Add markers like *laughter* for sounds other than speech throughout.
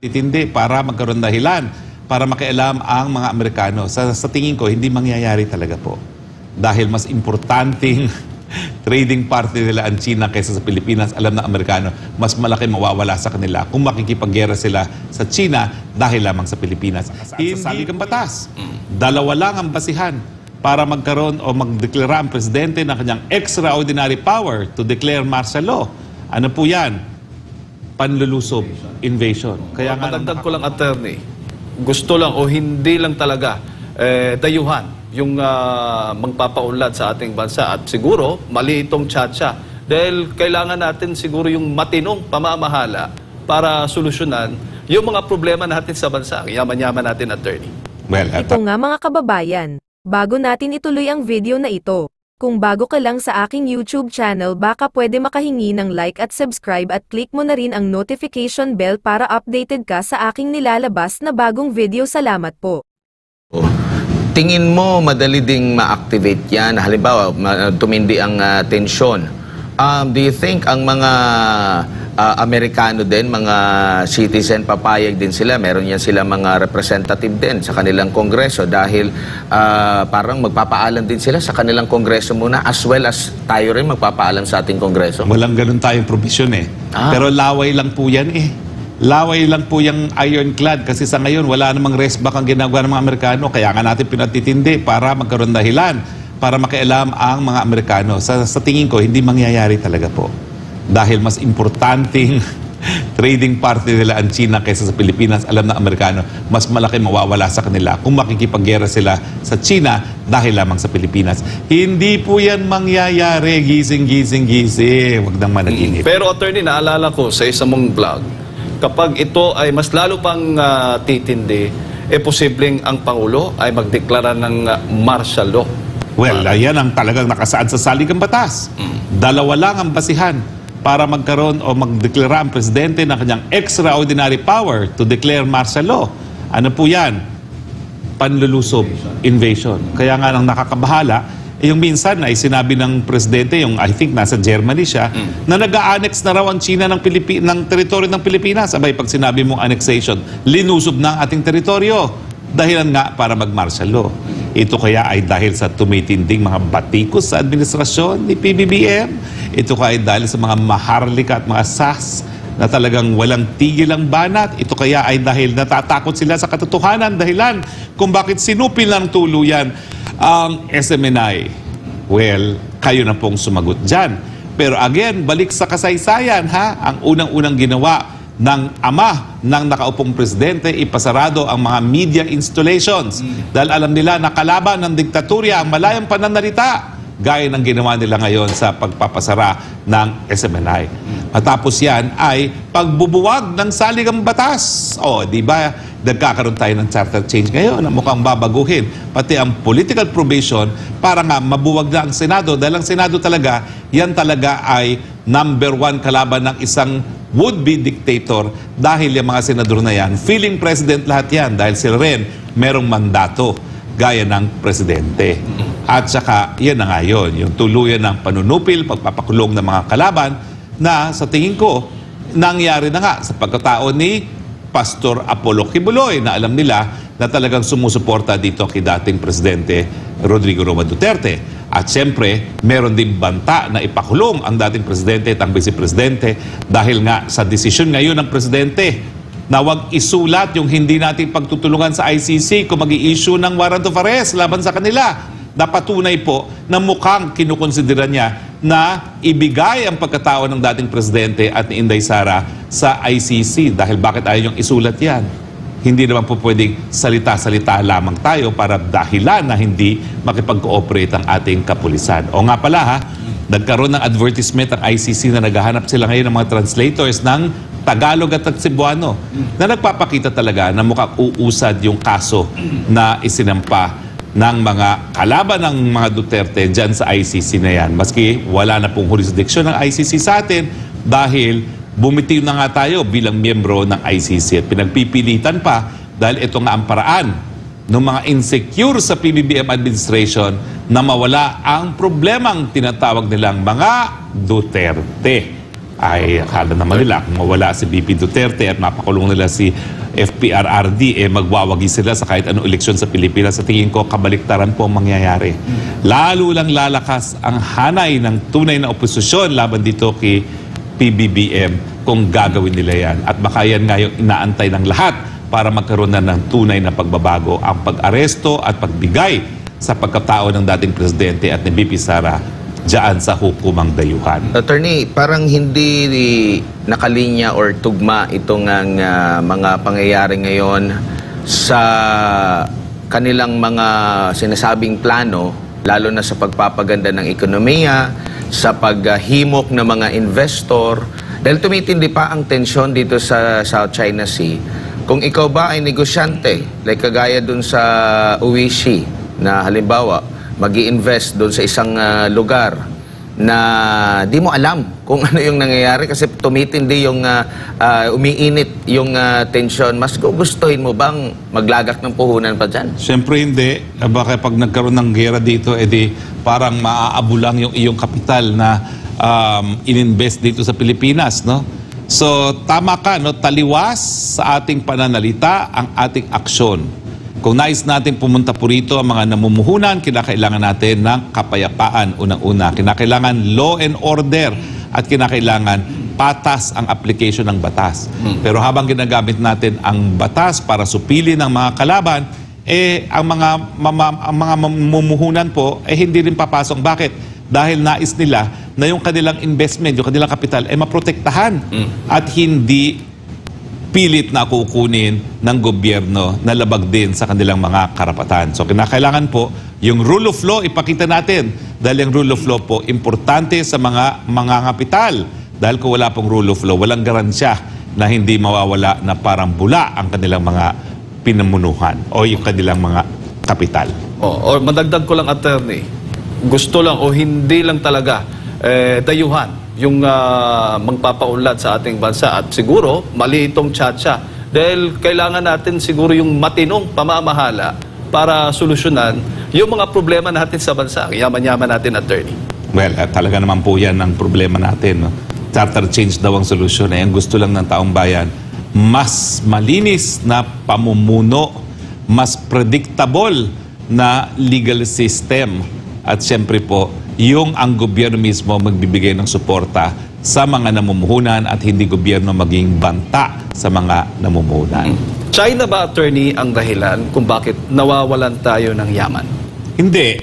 Titindi para magkaroon dahilan para makialam ang mga Amerikano. Sa, sa tingin ko, hindi mangyayari talaga po. Dahil mas importanteng *laughs* trading partner nila ang China kaysa sa Pilipinas, alam na Amerikano, mas malaki mawawala sa kanila kung makikipaggera sila sa China dahil lamang sa Pilipinas. Hindi kang batas. Dalawa lang ang basihan para magkaroon o magdeklara ang presidente ng kanyang extraordinary power to declare martial law. Ano po yan? Panlulusob, invasion. Kaya nga Madagdag ko lang, attorney. Gusto lang o hindi lang talaga eh, dayuhan yung ah, magpapaunlad sa ating bansa. At siguro, mali itong tsatsya. Dahil kailangan natin siguro yung matinong pamamahala para solusyonan yung mga problema natin sa bansa. Ang Yaman-yaman natin, attorney. well, at, Ito nga mga kababayan, bago natin ituloy ang video na ito, kung bago ka lang sa aking YouTube channel baka pwede makahingi ng like at subscribe at click mo na rin ang notification bell para updated ka sa aking nilalabas na bagong video. Salamat po. Tingin mo madali ding ma-activate yan? Halimbawa, tumindi ang ah, tensyon. Um, do you think ang mga ah, Amerikano din, mga citizen, papayag din sila? Meron yan sila mga representative din sa kanilang kongreso dahil ah, parang magpapaalam din sila sa kanilang kongreso muna as well as tayo rin magpapaalam sa ating kongreso. walang ganun tayong provision eh. Ah. Pero laway lang po yan eh. Laway lang po yung ironclad kasi sa ngayon wala namang rest back ang ginagawa ng mga Amerikano. Kaya nga natin pinatitindi para magkaroon dahilan para makialam ang mga Amerikano. Sa, sa tingin ko, hindi mangyayari talaga po. Dahil mas importanteng *laughs* trading partner nila ang China kaysa sa Pilipinas, alam na Amerikano, mas malaki mawawala sa kanila kung makikipaggera sila sa China dahil lamang sa Pilipinas. Hindi po yan mangyayari. Gising, gising, gising. Huwag nang managinip. Pero attorney, naalala ko sa isang mong vlog, kapag ito ay mas lalo pang ah, titindi, eh posibleng ang Pangulo ay magdeklara ng ah, martial law. Well, ayan ang talagang nakasaad sa saligang batas. Dalawa lang ang basihan para magkaroon o magdeklara ang presidente ng kanyang extraordinary power to declare martial law. Ano po yan? Panlulusob, invasion. Kaya nga nang nakakabahala, eh, yung minsan ay sinabi ng presidente, yung I think nasa Germany siya, na nag-a-annex na raw ang China ng, Pilipi- ng teritoryo ng Pilipinas. Abay, pag sinabi mong annexation, linusob na ang ating teritoryo. Dahilan nga para mag-martial law. Ito kaya ay dahil sa tumitinding mga batikos sa administrasyon ni PBBM. Ito kaya ay dahil sa mga maharlika at mga SAS na talagang walang tigil ang banat. Ito kaya ay dahil natatakot sila sa katotohanan dahilan kung bakit sinupil ng tuluyan ang SMNI. Well, kayo na pong sumagot dyan. Pero again, balik sa kasaysayan ha, ang unang-unang ginawa ng ama ng nakaupong presidente, ipasarado ang mga media installations. Dahil alam nila na kalaban ng diktatorya ang malayang pananalita gaya ng ginawa nila ngayon sa pagpapasara ng SMNI. Matapos yan ay pagbubuwag ng saligang batas. O, di ba, nagkakaroon tayo ng charter change ngayon na mukhang babaguhin. Pati ang political provision para nga mabuwag na ang Senado. Dahil ang Senado talaga, yan talaga ay number one kalaban ng isang would-be dictator dahil yung mga senador na yan, feeling president lahat yan dahil sila rin merong mandato gaya ng presidente. At saka, yan na nga yun, yung tuluyan ng panunupil, pagpapakulong ng mga kalaban na sa tingin ko, nangyari na nga sa pagkatao ni Pastor Apollo Kibuloy na alam nila na talagang sumusuporta dito kay dating Presidente Rodrigo Roma Duterte. At siyempre, meron din banta na ipakulong ang dating Presidente at ang Vice Presidente dahil nga sa desisyon ngayon ng Presidente na wag isulat yung hindi natin pagtutulungan sa ICC kung mag issue ng warrant of arrest laban sa kanila. Napatunay po na mukhang kinukonsidera niya na ibigay ang pagkatao ng dating presidente at ni Inday Sara sa ICC dahil bakit ayaw niyong isulat yan? Hindi naman po pwedeng salita-salita lamang tayo para dahilan na hindi makipag-cooperate ang ating kapulisan. O nga pala ha, nagkaroon ng advertisement ang ICC na naghahanap sila ngayon ng mga translators ng Tagalog at Cebuano na nagpapakita talaga na mukhang uusad yung kaso na isinampa ng mga kalaban ng mga Duterte dyan sa ICC na yan. Maski wala na pong jurisdiction ng ICC sa atin dahil bumitiw na nga tayo bilang miyembro ng ICC at pinagpipilitan pa dahil ito nga ang paraan ng mga insecure sa PBBM administration na mawala ang problemang tinatawag nilang mga Duterte. Ay akala naman nila kung mawala si BP Duterte at mapakulong nila si FPRRD, eh magwawagi sila sa kahit anong eleksyon sa Pilipinas. Sa tingin ko, kabaliktaran po ang mangyayari. Lalo lang lalakas ang hanay ng tunay na oposisyon laban dito kay PBBM kung gagawin nila yan. At baka yan nga yung inaantay ng lahat para magkaroon na ng tunay na pagbabago. Ang pag-aresto at pagbigay sa pagkatao ng dating presidente at ni BP Sara dyan sa hukumang dayuhan. Attorney, parang hindi nakalinya or tugma itong ah, mga pangyayari ngayon sa kanilang mga sinasabing plano, lalo na sa pagpapaganda ng ekonomiya, sa paghimok ng mga investor. Dahil tumitindi pa ang tensyon dito sa South China Sea. Kung ikaw ba ay negosyante, like kagaya dun sa Uishi, na halimbawa, mag invest doon sa isang ah, lugar na di mo alam *laughs* kung ano yung nangyayari kasi tumitindi yung ah, ah, umiinit yung ah, tension. Mas gugustuhin mo bang maglagak ng puhunan pa dyan? Siyempre hindi. Baka pag nagkaroon ng gera dito, edi parang maaabulang yung iyong kapital na um, ininvest dito sa Pilipinas, no? So, tama ka, no? Taliwas sa ating pananalita ang ating aksyon. Kung nais natin pumunta po rito ang mga namumuhunan, kinakailangan natin ng kapayapaan unang-una. Kinakailangan law and order at kinakailangan patas ang application ng batas. Pero habang ginagamit natin ang batas para supili ng mga kalaban, eh ang mga mama- ang mga mamumuhunan po eh hindi rin papasok. Bakit? Dahil nais nila na yung kanilang investment, yung kanilang kapital ay maprotektahan at hindi pilit na kukunin ng gobyerno na labag din sa kanilang mga karapatan. So kinakailangan po yung rule of law ipakita natin dahil yung rule of law po importante sa mga mga kapital. Dahil kung wala pong rule of law, walang garansya na hindi mawawala na parang bula ang kanilang mga pinamunuhan o yung kanilang mga kapital. O, or madagdag ko lang, attorney, gusto lang o hindi lang talaga eh, dayuhan yung ah, magpapaunlad sa ating bansa. At siguro, mali itong tsatsya. Dahil kailangan natin siguro yung matinong pamamahala para solusyonan yung mga problema natin sa bansa. Yaman-yaman natin, attorney. Well, eh, talaga naman po yan ang problema natin. No? Charter change daw ang solusyon. Eh, ang gusto lang ng taong bayan, mas malinis na pamumuno, mas predictable na legal system. At siyempre po, yung ang gobyerno mismo magbibigay ng suporta sa mga namumuhunan at hindi gobyerno maging banta sa mga namumuhunan. China ba, attorney, ang dahilan kung bakit nawawalan tayo ng yaman? Hindi.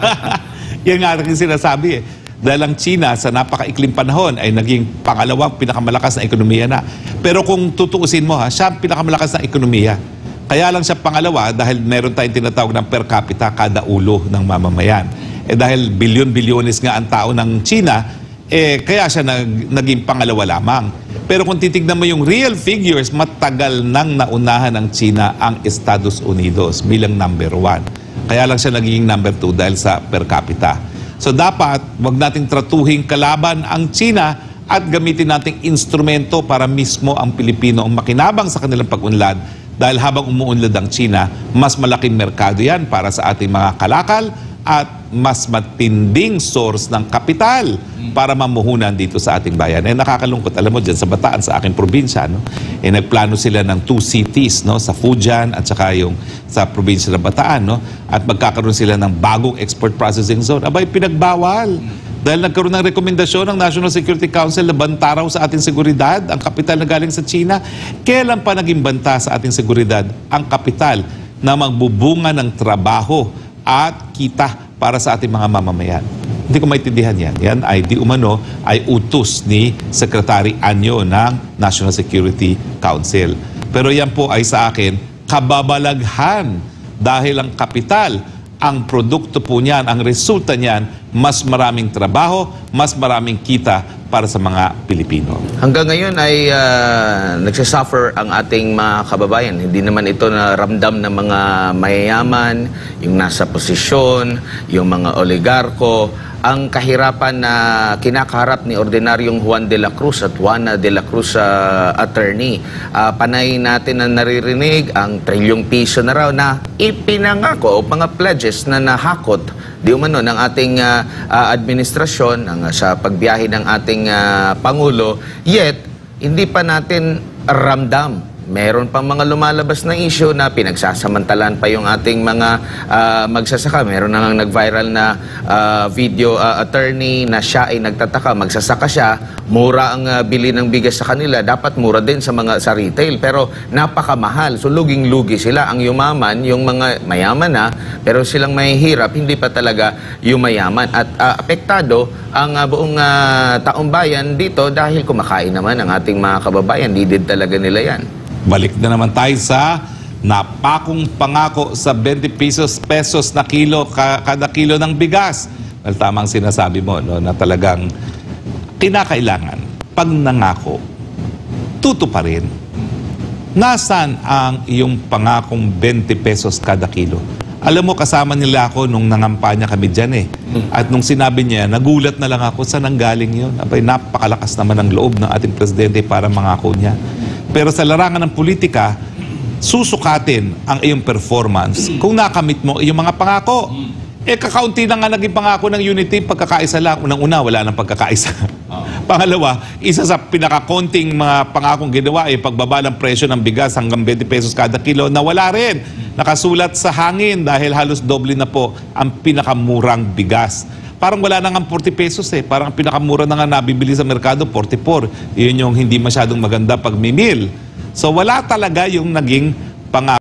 *laughs* Yan nga rin sinasabi eh. Dahil ang China sa napakaikling panahon ay naging pangalawang pinakamalakas na ekonomiya na. Pero kung tutuusin mo ha, siya ang pinakamalakas na ekonomiya. Kaya lang siya pangalawa dahil meron tayong tinatawag ng per capita kada ulo ng mamamayan. Eh dahil bilyon-bilyones nga ang tao ng China, eh kaya siya nag, naging pangalawa lamang. Pero kung titignan mo yung real figures, matagal nang naunahan ng China ang Estados Unidos bilang number one. Kaya lang siya naging number two dahil sa per capita. So dapat wag nating tratuhing kalaban ang China at gamitin nating instrumento para mismo ang Pilipino ang makinabang sa kanilang pag-unlad dahil habang umuunlad ang China, mas malaking merkado yan para sa ating mga kalakal at mas matinding source ng kapital para mamuhunan dito sa ating bayan. Eh nakakalungkot, alam mo dyan sa Bataan, sa aking probinsya, no? eh nagplano sila ng two cities, no? sa Fujian at saka yung sa probinsya ng Bataan, no? at magkakaroon sila ng bagong export processing zone. Abay, pinagbawal. Dahil nagkaroon ng rekomendasyon ng National Security Council na banta raw sa ating seguridad ang kapital na galing sa China. Kailan pa naging banta sa ating seguridad ang kapital na magbubunga ng trabaho at kita para sa ating mga mamamayan? Hindi ko maintindihan yan. Yan ay di umano ay utos ni Secretary Anyo ng National Security Council. Pero yan po ay sa akin kababalaghan dahil ang kapital ang produkto po niyan, ang resulta niyan, mas maraming trabaho, mas maraming kita para sa mga Pilipino. Hanggang ngayon ay ah, nagsasuffer ang ating mga kababayan. Hindi naman ito na ramdam ng mga mayayaman, yung nasa posisyon, yung mga oligarko. Ang kahirapan na kinakaharap ni ordinaryong Juan de la Cruz at Juana de la Cruz ah, attorney. Ah, panay natin na naririnig ang trilyong piso na raw na ipinangako o mga pledges na nahakot di umano ng ating ah, ah, administrasyon ang, sa pagbiyahe ng ating ah, Pangulo. Yet, hindi pa natin ramdam Meron pang mga lumalabas na issue na pinagsasamantalan pa yung ating mga ah, magsasaka. Meron na nga nag-viral na ah, video ah, attorney na siya ay nagtataka, magsasaka siya, mura ang ah, bili ng bigas sa kanila, dapat mura din sa mga sa retail, pero napakamahal. So luging-lugi sila. Ang yumaman, yung mga mayaman na, pero silang mahihirap, hindi pa talaga yung mayaman. At ah, apektado ang ah, buong ah, taong bayan dito dahil kumakain naman ang ating mga kababayan. Di din talaga nila yan. Balik na naman tayo sa napakong pangako sa 20 pesos pesos na kilo ka- kada kilo ng bigas. Well, tamang sinasabi mo no, na talagang kinakailangan pag nangako, tuto pa rin. Nasaan ang iyong pangakong 20 pesos kada kilo? Alam mo, kasama nila ako nung nangampanya kami dyan eh. At nung sinabi niya, nagulat na lang ako, saan ang galing yun? Abay, napakalakas naman ang loob ng ating presidente para mangako niya. Pero sa larangan ng politika, susukatin ang iyong performance kung nakamit mo iyong mga pangako. Eh, kakaunti na nga naging pangako ng unity, pagkakaisa lang. Unang-una, wala nang pagkakaisa. *laughs* Pangalawa, isa sa pinakakonting mga pangakong ginawa ay pagbaba ng presyo ng bigas hanggang 20 pesos kada kilo na wala rin. Nakasulat sa hangin dahil halos doble na po ang pinakamurang bigas. Parang wala na nga 40 pesos eh. Parang ang pinakamura na nga nabibili sa merkado, 44. Yun yung hindi masyadong maganda pag may meal. So wala talaga yung naging pangako.